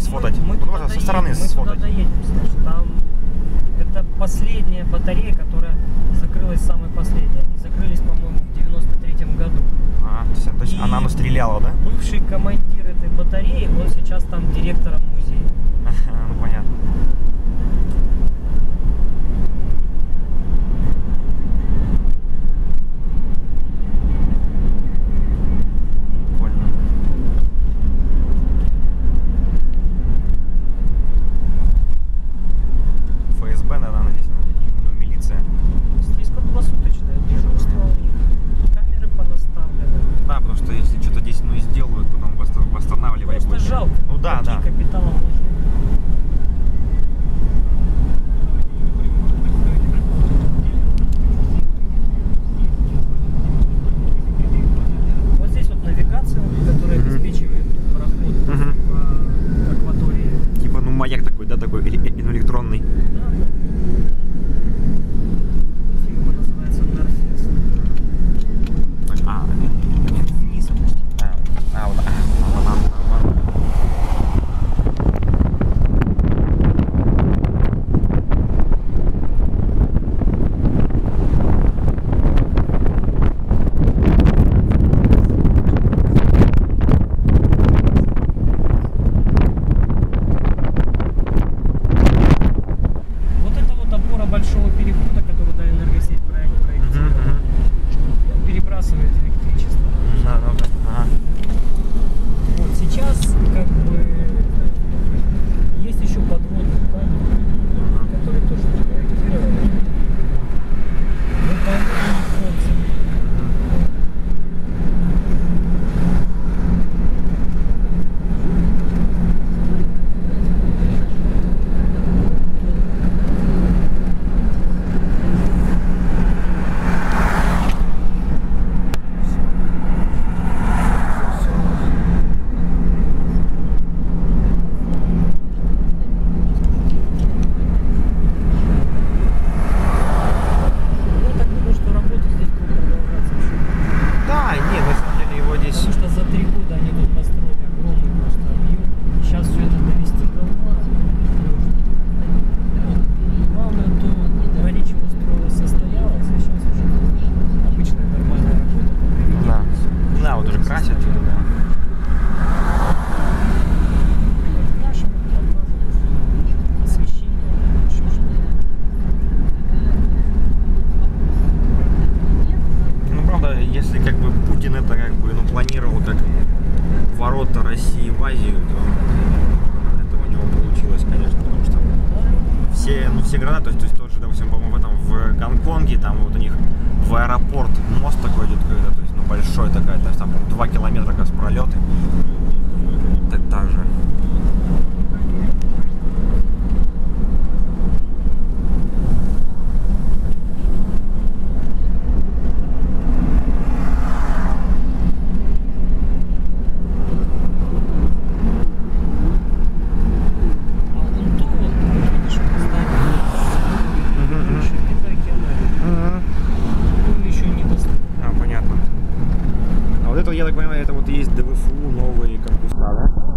сфотать? Мы, мы Ну, туда можно со доедем, стороны мы сфотать. туда доедем, Саш. Там это последняя батарея, которая закрылась самой последней. Они закрылись, по-моему, в 93 году. А, то есть, то есть она настреляла, да? Бывший командир этой батареи, он сейчас там директором музея. Ну понятно. Путин это как бы, ну, планировал как ворота России в Азию, то это у него получилось, конечно, потому что все, ну, все города, то есть, то есть тот же, допустим, по-моему, в этом, в Гонконге, там вот у них в аэропорт мост такой идет, то есть, ну, большой такая, то есть, там, по-моему, 2 километра как раз пролеты. Так, так же. А вон то вот, видишь, вот здание, Мгм, выше Вита океана, он еще не достроен. А, понятно. А вот это, я так понимаю, это вот есть ДВФУ, новые корпуса, да?